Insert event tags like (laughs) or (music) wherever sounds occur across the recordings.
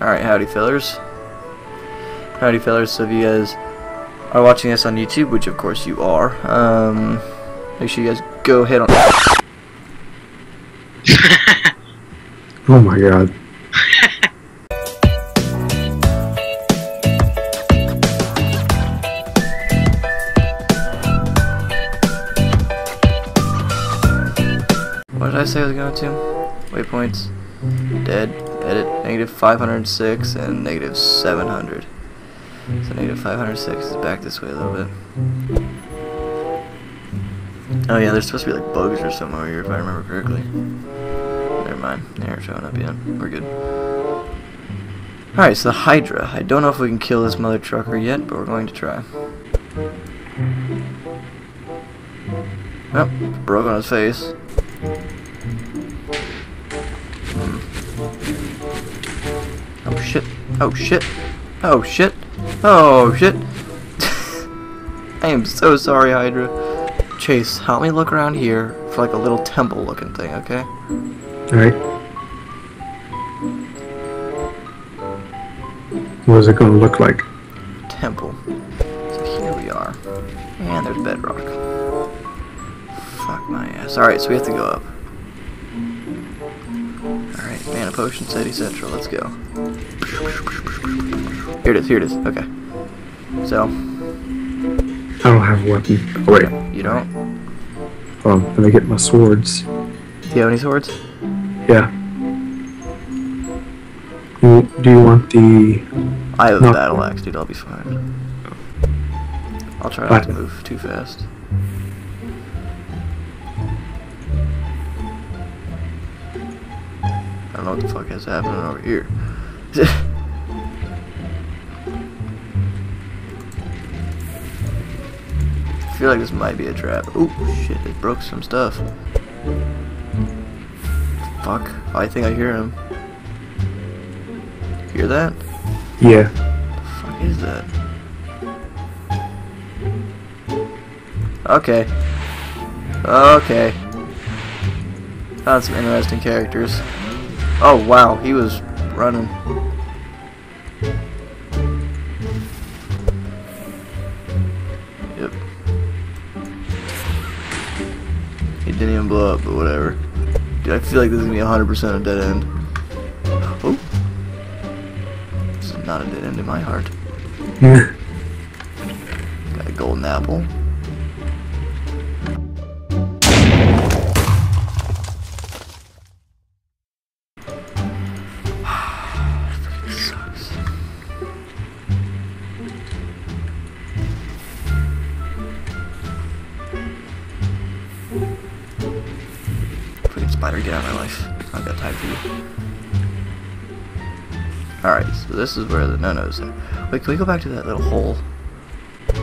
Alright, howdy fellers. Howdy fellers, so if you guys are watching this on YouTube, which of course you are, um, make sure you guys go ahead on... (laughs) Oh my god. What did I say I was going to? Waypoints. Dead. Edit. Negative 506 and negative 700. So negative 506 is back this way a little bit. Oh yeah, there's supposed to be like bugs or something over here if I remember correctly. Never mind. They aren't showing up yet. We're good. Alright, so the Hydra. I don't know if we can kill this mother trucker yet, but we're going to try. Oh, broke on his face. Shit. Oh shit. Oh shit. Oh shit. (laughs) I am so sorry, Hydra. Chase, help me look around here for like a little temple looking thing, okay? Alright. What is it gonna look like? Temple. So here we are. And there's bedrock. Fuck my ass. Alright, so we have to go up. Potion, city central, let's go. Here it is, here it is, okay. So, I don't have a weapon. Oh wait. you don't? Hold on, let me get my swords. Do you have any swords? Yeah. Do you want the... I have a battle axe, dude, I'll be fine. I'll try not to move too fast. Don't know what the fuck is happening over here. I (laughs) feel like this might be a trap. Oh shit, it broke some stuff. Fuck. I think I hear him. Hear that? Yeah. fuck is that? Okay. Okay. Found some interesting characters. Oh wow, he was running. Yep. He didn't even blow up, but whatever. Dude, I feel like this is gonna be 100% a dead end. Oh. This is not a dead end in my heart. Got a golden apple. Spider, get out of my life. I've got time for you. Alright, so this is where the no-nos are. Wait, can we go back to that little hole? Get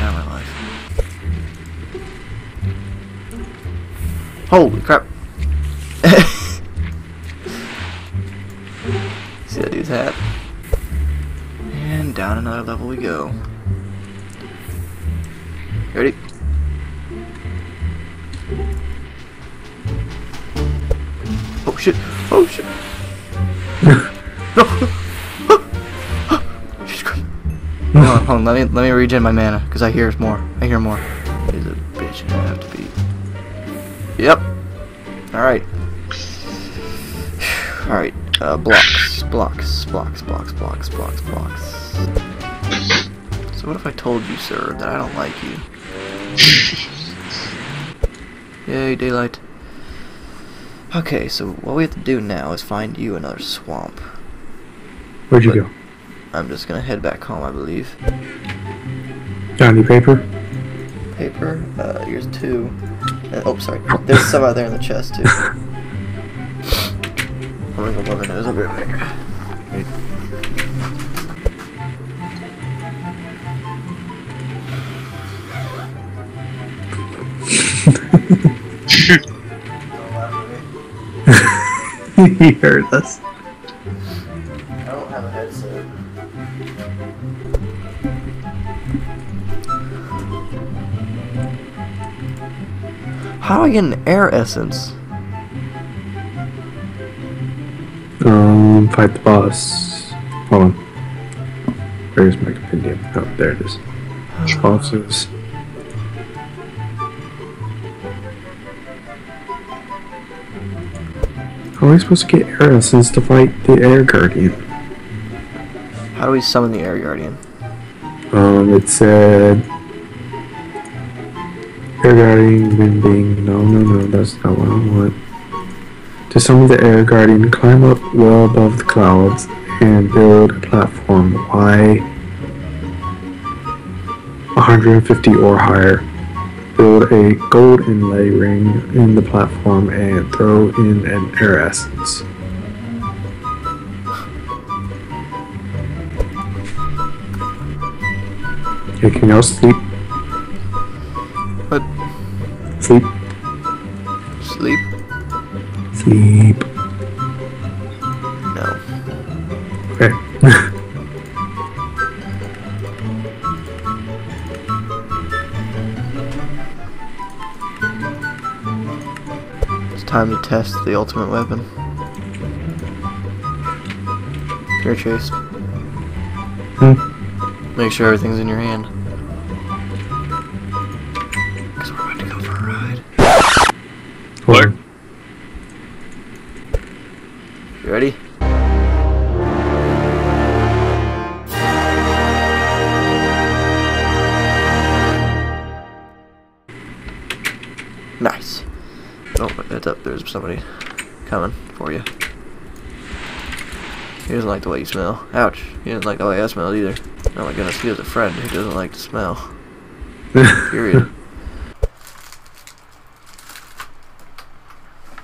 out of my life. Holy crap! (laughs) See that dude's hat? And down another level we go. Ready? Shit! Oh shit! (laughs) no! (gasps) Jesus Christ. Hold on, hold on, let me let me regen my mana, because I hear more. I hear more. He's a bitch I have to beat. Yep. Alright. (sighs) Alright. Uh blocks. Blocks. Blocks, blocks, blocks, blocks, blocks. So what if I told you, sir, that I don't like you? (laughs) Yay, daylight. Okay, so what we have to do now is find you another swamp. Where'd you But- go? I'm just gonna head back home, I believe. Got any paper? Paper, uh, here's two. Uh, oh, sorry. There's some out there in the chest, too. I'm gonna go blow my nose. I'll be right back. (laughs) he heard us. I don't have a headset. How do I get an air essence? Um, fight the boss. Hold on. Where's my compendium? Oh, there it is. Bosses. How are we supposed to get air essence to fight the air guardian? How do we summon the air guardian? Um, it said air guardian bending. No, no, no, that's not what I want. To summon the air guardian, climb up well above the clouds and build a platform Y 150 or higher. Build a gold inlay ring in the platform and throw in an air essence. Okay, can y'all sleep? What? Sleep? Sleep? Sleep. Time to test the ultimate weapon. Here, Chase. Hmm. Make sure everything's in your hand. Because we're about to go for a ride. On. You ready? Oh, it's up. There's somebody coming for you. He doesn't like the way you smell. Ouch. He doesn't like the way I smell either. Oh my goodness, he has a friend who doesn't like to smell. (laughs) Period.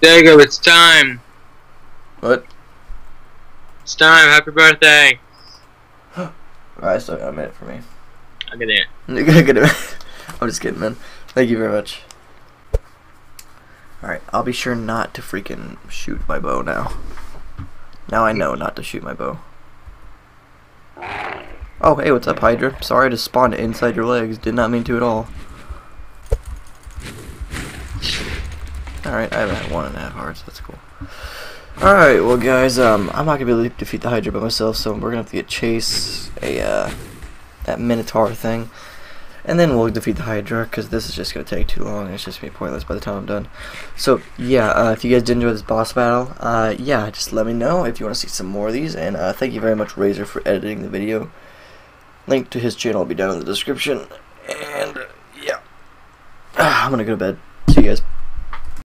Diego, it's time. what? It's time. Happy birthday. (gasps) Alright, so a minute for me. I'll get it. (laughs) You're get it. (laughs) I'm just kidding, man. Thank you very much. Alright, I'll be sure not to freaking shoot my bow now. Now I know not to shoot my bow. Oh, hey, what's up, Hydra? Sorry to spawn inside your legs. Did not mean to at all. Alright, I have one and a half hearts. That's cool. Alright, well, guys, um, I'm not gonna be able to defeat the Hydra by myself, so we're gonna have to get Chase a, uh, that Minotaur thing. And then we'll defeat the Hydra, because this is just going to take too long, and it's just going to be pointless by the time I'm done. So, yeah, uh, if you guys did enjoy this boss battle, uh, yeah, just let me know if you want to see some more of these, and uh, thank you very much, Razor, for editing the video. Link to his channel will be down in the description, and, yeah. (sighs) I'm going to go to bed. See you guys.